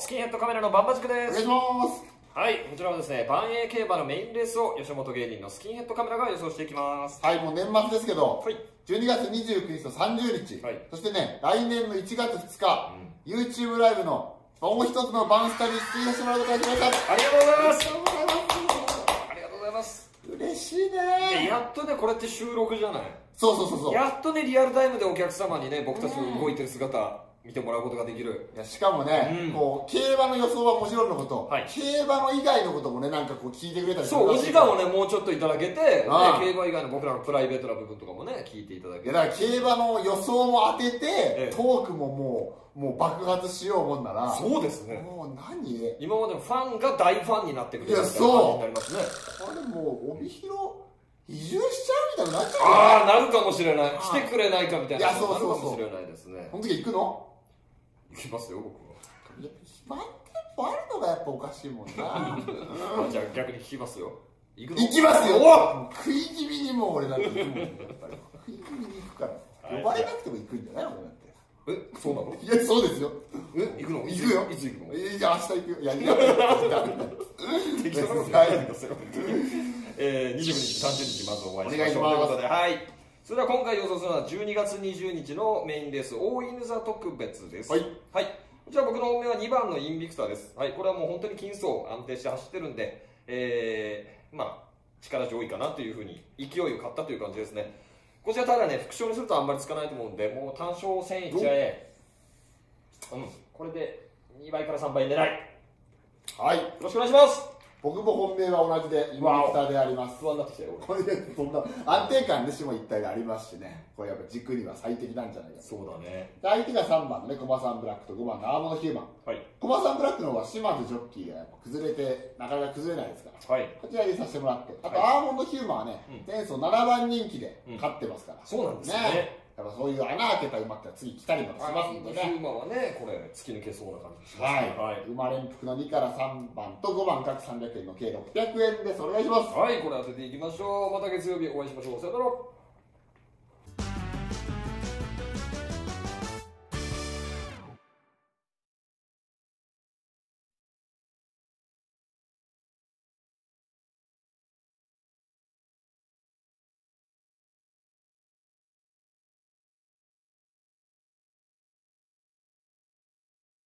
スキンヘッドカメラのバンバジクです。お願いします。はいこちらはですね万栄競馬のメインレースを吉本芸人のスキンヘッドカメラが予想していきます。はいもう年末ですけど、はい。12月29日と30日、はい。そしてね来年の1月2日、YouTube ライブのもう一つのバンスタに出演させてもらうことができました。ありがとうございます。ありがとうございます。ありがとうございます嬉しいでねやっとねこれって収録じゃない？そうそうそうそう。やっとねリアルタイムでお客様にね僕たちの動いてる姿見てもらうことができる。いやしかもね、うん。こう競馬の予想はもちろんのこと、はい。競馬の以外のこともねなんかこう聞いてくれたりそうお時間をねもうちょっといただけて、ね、ああ競馬以外の僕らのプライベートな部分とかもね聞いていただけるいやだから競馬の予想も当てて、ええ。トークももうもう爆発しようもんなら。そうですね。もう何？今までのファンが大ファンになってくれるいそうになりますね。これもう。帯広移住しちゃうみたいになっちゃうああなるかもしれない。あ来てくれないかみたいないやそうそうそうかもしれないですね。この時行くの？行きますよ僕は。やっぱ暇テンポあるのがやっぱおかしいもんな。じゃあ逆に聞きますよ。行くの？行きますよ。おもう食い気味にもう俺だって行くもんやっぱり食い気味に行くから。はい。呼ばれなくても行くんじゃない俺だって。え？そうなの？いやそうですよ。え？行くの？行くよ。いつ行くの？えじゃあ明日行くよ。いやいやダメだ適当なこと言ってくださいよ。えー、29日30日まずお会いしましょう。お願いします。ということではいそれでは今回予想するのは12月20日のメインレース大犬座特別です。はい、はい、こちら僕の本命は2番のインビクターです。はい。これはもう本当に金層安定して走ってるんでえー、まあ力上位かなというふうに勢いを買ったという感じですね。こちらただね副賞にするとあんまりつかないと思うんでもう単勝1000いっちゃえうん。これで2倍から3倍狙い。よはい。ろしくお願いします僕も本命は同じでインビクターであります。不安になってきたよ。これでそんな安定感で下一体でありますしね。これやっぱ軸には最適なんじゃないかと。そうだね。で相手が3番のねコバサンブラックと5番のアーモンドヒューマン。はい。コバサンブラックの方は島津ジョッキーがやっぱ崩れてなかなか崩れないですから。はい。こちら入れさせてもらって。あとはい。アーモンドヒューマンはねうん。前走7番人気で勝ってますから、そうなんですよねねやっぱそういう穴開けた馬って次来たりもしますんでねヒューマンはねこれ突き抜けそうな感じしますはい、ねはい馬連服の2から3番と5番各300円の計600円ですお願いしますはい、これ当てていきましょう。また月曜日お会いしましょう。さよなら。